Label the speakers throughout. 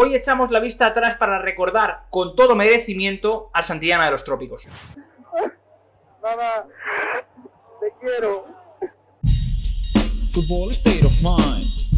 Speaker 1: Hoy echamos la vista atrás para recordar con todo merecimiento a Santillana de los Trópicos.
Speaker 2: Mamá, te quiero.
Speaker 3: Football State of Mind.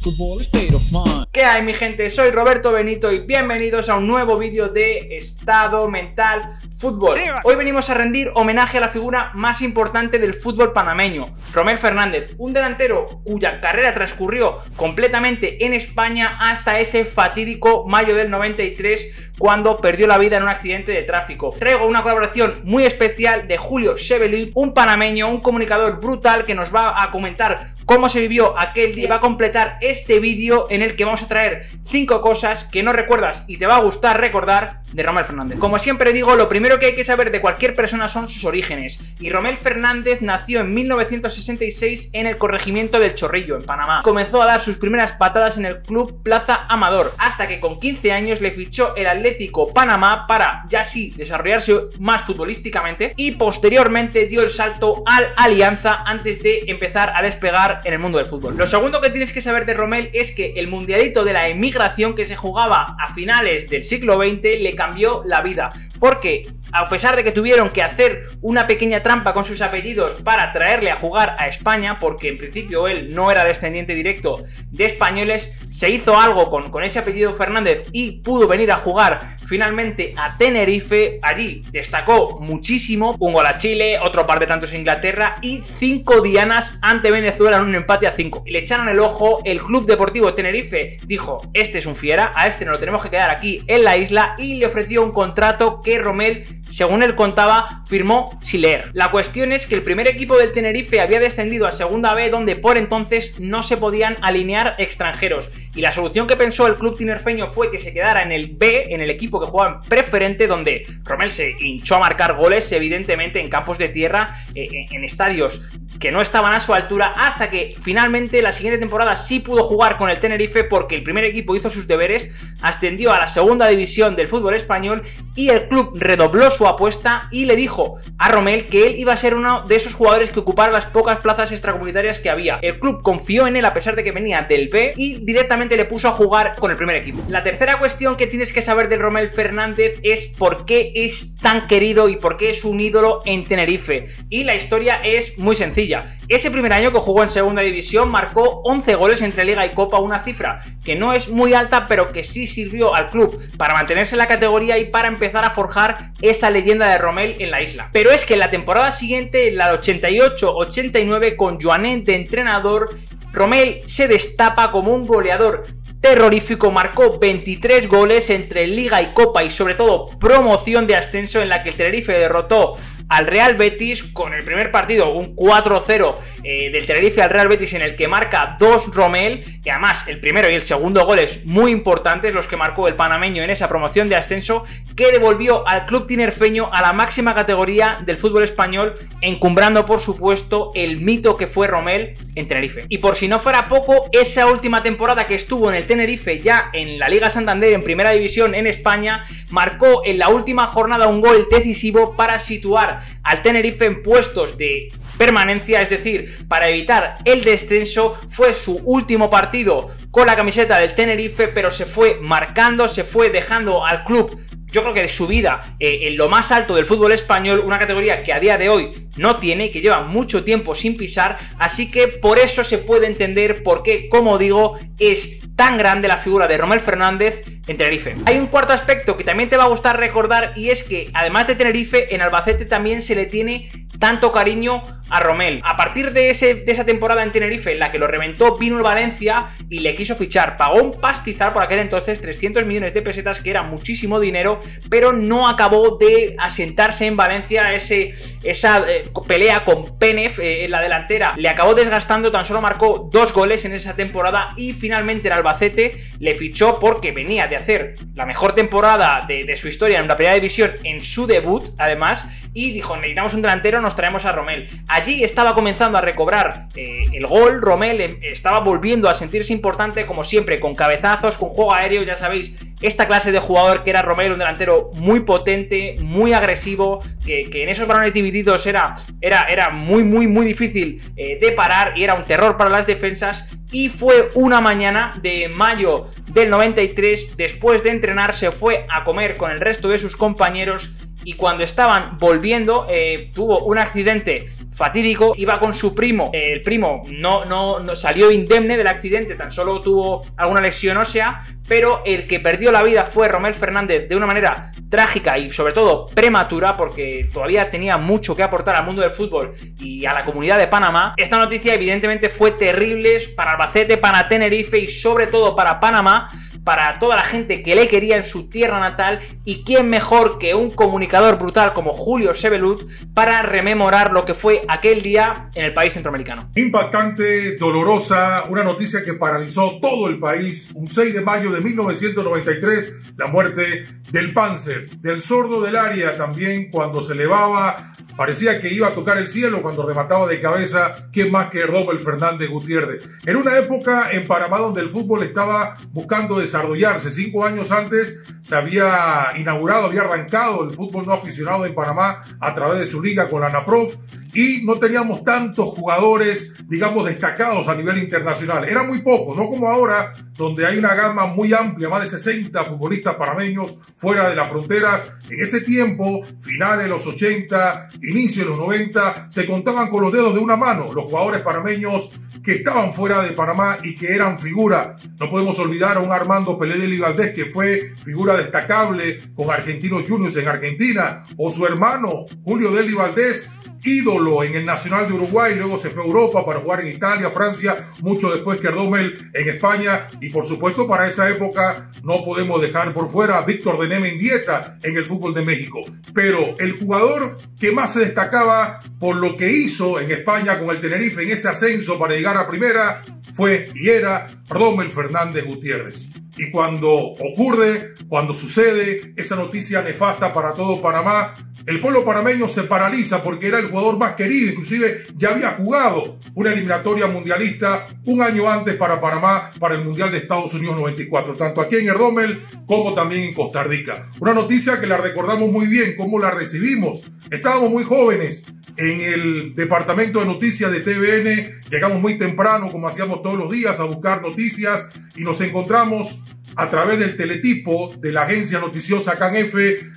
Speaker 3: Football State of Mind.
Speaker 1: ¿Qué hay mi gente? Soy Roberto Benito y bienvenidos a un nuevo vídeo de Estado Mental Fútbol. Hoy venimos a rendir homenaje a la figura más importante del fútbol panameño, Romel Fernández, un delantero cuya carrera transcurrió completamente en España hasta ese fatídico mayo del 93 cuando perdió la vida en un accidente de tráfico. Traigo una colaboración muy especial de Julio Chevelin, un panameño, un comunicador brutal que nos va a comentar cómo se vivió aquel día. Va a completar este vídeo en el que vamos a traer 5 cosas que no recuerdas y te va a gustar recordar de Romel Fernández. Como siempre digo, lo primero que hay que saber de cualquier persona son sus orígenes. Y Romel Fernández nació en 1966 en el corregimiento del Chorrillo, en Panamá. Comenzó a dar sus primeras patadas en el club Plaza Amador, hasta que con 15 años le fichó el Atlético Panamá para ya sí desarrollarse más futbolísticamente y posteriormente dio el salto al Alianza antes de empezar a despegar en el mundo del fútbol. Lo segundo que tienes que saber de Romel es que el mundialito de la emigración que se jugaba a finales del siglo XX le cambió la vida. Porque a pesar de que tuvieron que hacer una pequeña trampa con sus apellidos para traerle a jugar a España, porque en principio él no era descendiente directo de españoles, se hizo algo con, con ese apellido Fernández y pudo venir a jugar finalmente a Tenerife. Allí destacó muchísimo, un gol a Chile, otro par de tantos a Inglaterra y cinco dianas ante Venezuela en un empate a cinco. Le echaron el ojo, el Club Deportivo Tenerife dijo, este es un fiera, a este no lo tenemos que quedar aquí en la isla y le ofreció un contrato que Romel según él contaba, firmó sin leer. La cuestión es que el primer equipo del Tenerife había descendido a Segunda B donde por entonces no se podían alinear extranjeros. Y la solución que pensó el club tinerfeño fue que se quedara en el B, en el equipo que jugaba en preferente, donde Romel se hinchó a marcar goles, evidentemente, en campos de tierra, eh, en estadios que no estaban a su altura, hasta que finalmente la siguiente temporada sí pudo jugar con el Tenerife porque el primer equipo hizo sus deberes, ascendió a la segunda división del fútbol español y el club redobló su apuesta y le dijo a Romel que él iba a ser uno de esos jugadores que ocupara las pocas plazas extracomunitarias que había. El club confió en él a pesar de que venía del B y directamente le puso a jugar con el primer equipo. La tercera cuestión que tienes que saber del Romel Fernández es por qué es tan querido y por qué es un ídolo en Tenerife. Y la historia es muy sencilla. Ese primer año que jugó en segunda división marcó 11 goles entre liga y copa, una cifra que no es muy alta pero que sí sirvió al club para mantenerse en la categoría y para empezar a forjar esa leyenda de Romel en la isla. Pero es que la temporada siguiente, la 88-89, con Joanet de entrenador, Romel se destapa como un goleador terrorífico, marcó 23 goles entre Liga y Copa y sobre todo promoción de ascenso en la que el Tenerife derrotó al Real Betis con el primer partido, un 4-0 eh, del Tenerife al Real Betis en el que marca dos Romel, y además el primero y el segundo goles muy importantes, los que marcó el panameño en esa promoción de ascenso, que devolvió al club tinerfeño a la máxima categoría del fútbol español, encumbrando por supuesto el mito que fue Romel en Tenerife. Y por si no fuera poco, esa última temporada que estuvo en el Tenerife ya en la Liga Santander en primera división en España, marcó en la última jornada un gol decisivo para situar al Tenerife en puestos de permanencia, es decir, para evitar el descenso, fue su último partido con la camiseta del Tenerife, pero se fue marcando, se fue dejando al club yo creo que de su vida eh, en lo más alto del fútbol español, una categoría que a día de hoy no tiene y que lleva mucho tiempo sin pisar, así que por eso se puede entender por qué, como digo, es tan grande la figura de Romel Fernández en Tenerife. Hay un cuarto aspecto que también te va a gustar recordar y es que además de Tenerife, en Albacete también se le tiene tanto cariño a Romel. A partir de, ese, de esa temporada en Tenerife, en la que lo reventó, vino el Valencia y le quiso fichar. Pagó un pastizar por aquel entonces, 300 millones de pesetas, que era muchísimo dinero, pero no acabó de asentarse en Valencia ese, esa eh, pelea con Penef eh, en la delantera. Le acabó desgastando, tan solo marcó dos goles en esa temporada y finalmente el Albacete le fichó porque venía de hacer la mejor temporada de, de su historia en la primera división en su debut, además, y dijo, necesitamos un delantero, nos traemos a Romel. Allí estaba comenzando a recobrar eh, el gol, Romel em, estaba volviendo a sentirse importante como siempre, con cabezazos, con juego aéreo, ya sabéis, esta clase de jugador que era Romel, un delantero muy potente, muy agresivo, que, en esos balones divididos era, era, era muy, muy, muy difícil eh, de parar y era un terror para las defensas. Y fue una mañana de mayo del 93, después de entrenar, se fue a comer con el resto de sus compañeros y cuando estaban volviendo eh, tuvo un accidente fatídico, iba con su primo, el primo no, no, no, salió indemne del accidente, tan solo tuvo alguna lesión ósea, pero el que perdió la vida fue Romel Fernández de una manera trágica y sobre todo prematura porque todavía tenía mucho que aportar al mundo del fútbol y a la comunidad de Panamá. Esta noticia evidentemente fue terrible para Albacete, para Tenerife y sobre todo para Panamá para toda la gente que le quería en su tierra natal y quién mejor que un comunicador brutal como Julio Sebelut para rememorar lo que fue aquel día en el país centroamericano.
Speaker 4: Impactante, dolorosa, una noticia que paralizó todo el país. Un 6 de mayo de 1993, la muerte del Panzer, del sordo del área también cuando se elevaba Parecía que iba a tocar el cielo cuando remataba de cabeza quién más que Robert Fernández Gutiérrez. En una época en Panamá donde el fútbol estaba buscando desarrollarse. Cinco años antes se había inaugurado, había arrancado el fútbol no aficionado en Panamá a través de su liga con la ANAPROF y no teníamos tantos jugadores, digamos, destacados a nivel internacional. Era muy poco, no como ahora, donde hay una gama muy amplia, más de 60 futbolistas parameños fuera de las fronteras. En ese tiempo, finales de los 80, inicio de los 90, se contaban con los dedos de una mano los jugadores parameños que estaban fuera de Panamá y que eran figura. No podemos olvidar a un Armando Pelé de Valdés que fue figura destacable con Argentinos Juniors en Argentina, o su hermano Julio Deli Valdés, ídolo en el Nacional de Uruguay, luego se fue a Europa para jugar en Italia, Francia, mucho después que Erdómel en España y por supuesto para esa época no podemos dejar por fuera a Víctor de Nemendieta en el fútbol de México. Pero el jugador que más se destacaba por lo que hizo en España con el Tenerife en ese ascenso para llegar a primera fue y era Erdómel Fernández Gutiérrez. Y cuando ocurre, cuando sucede esa noticia nefasta para todo Panamá, el pueblo panameño se paraliza porque era el jugador más querido, inclusive ya había jugado una eliminatoria mundialista un año antes para Panamá, para el Mundial de Estados Unidos 94, tanto aquí en Erdomel como también en Costa Rica. Una noticia que la recordamos muy bien, cómo la recibimos. Estábamos muy jóvenes en el departamento de noticias de TVN, llegamos muy temprano, como hacíamos todos los días, a buscar noticias y nos encontramos a través del teletipo de la agencia noticiosa CanF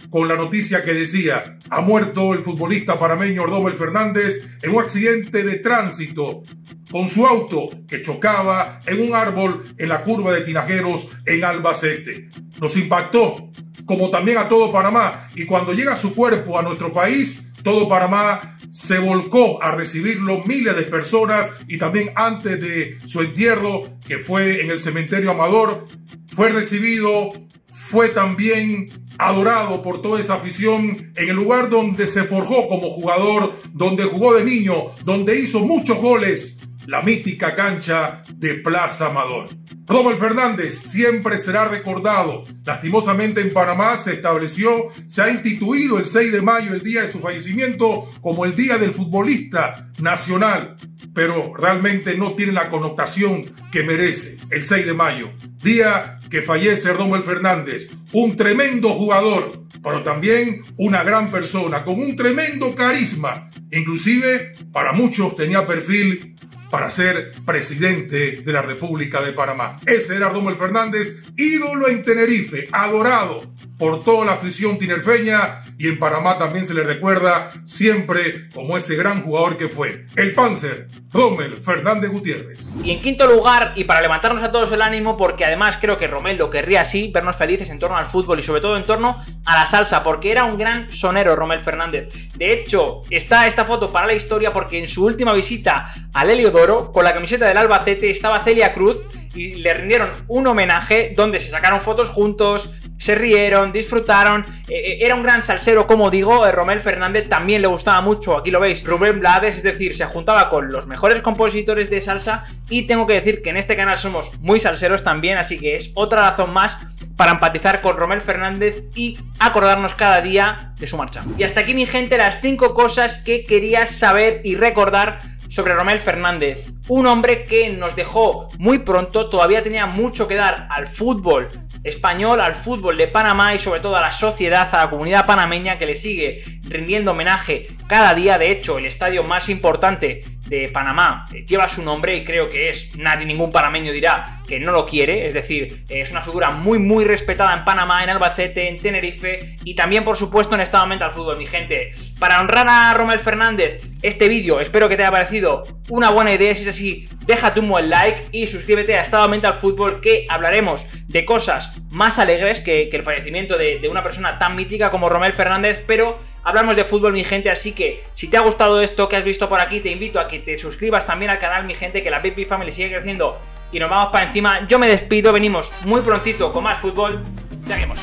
Speaker 4: con la noticia que decía, ha muerto el futbolista parameño Ordóbel Fernández en un accidente de tránsito con su auto que chocaba en un árbol en la curva de Tinajeros en Albacete. Nos impactó, como también a todo Panamá, y cuando llega su cuerpo a nuestro país, todo Panamá se volcó a recibirlo miles de personas y también antes de su entierro, que fue en el cementerio Amador, fue recibido, fue también adorado por toda esa afición en el lugar donde se forjó como jugador, donde jugó de niño, donde hizo muchos goles, la mítica cancha de Plaza Amador. Robert Fernández siempre será recordado. Lastimosamente en Panamá se estableció, se ha instituido el 6 de mayo, el día de su fallecimiento, como el Día del Futbolista Nacional, pero realmente no tiene la connotación que merece el 6 de mayo. Día que fallece Erdombel Fernández, un tremendo jugador, pero también una gran persona, con un tremendo carisma. Inclusive, para muchos tenía perfil para ser presidente de la República de Panamá. Ese era Erdombel Fernández, ídolo en Tenerife, adorado por toda la afición tinerfeña y en Panamá también se le recuerda siempre como ese gran jugador que fue. El Panzer, Rommel Fernández Gutiérrez.
Speaker 1: Y en quinto lugar, y para levantarnos a todos el ánimo, porque además creo que Romel lo querría así, vernos felices en torno al fútbol y sobre todo en torno a la salsa, porque era un gran sonero Romel Fernández. De hecho, está esta foto para la historia porque en su última visita al Heliodoro, con la camiseta del Albacete, estaba Celia Cruz y le rindieron un homenaje donde se sacaron fotos juntos, se rieron, disfrutaron. Eh, eh, era un gran salsero, como digo. Eh, Romel Fernández también le gustaba mucho, aquí lo veis, Rubén Blades, es decir, se juntaba con los mejores compositores de salsa. Y tengo que decir que en este canal somos muy salseros también, así que es otra razón más para empatizar con Romel Fernández y acordarnos cada día de su marcha. Y hasta aquí mi gente las 5 cosas que querías saber y recordar sobre Romel Fernández, un hombre que nos dejó muy pronto, todavía tenía mucho que dar al fútbol español, al fútbol de Panamá y sobre todo a la sociedad, a la comunidad panameña que le sigue rindiendo homenaje cada día. De hecho, el estadio más importante de Panamá. Eh, lleva su nombre y creo que es, nadie, ningún panameño dirá que no lo quiere, es decir, es una figura muy muy respetada en Panamá, en Albacete, en Tenerife y también por supuesto en Estado Mental Fútbol, mi gente. Para honrar a Romel Fernández, este vídeo espero que te haya parecido una buena idea, si es así, déjate un buen like y suscríbete a Estado Mental Fútbol que hablaremos de cosas más alegres que, el fallecimiento de, una persona tan mítica como Romel Fernández, pero hablamos de fútbol, mi gente, así que si te ha gustado esto que has visto por aquí, te invito a que te suscribas también al canal, mi gente, que la Baby Family sigue creciendo y nos vamos para encima. Yo me despido, venimos muy prontito con más fútbol. Seguimos.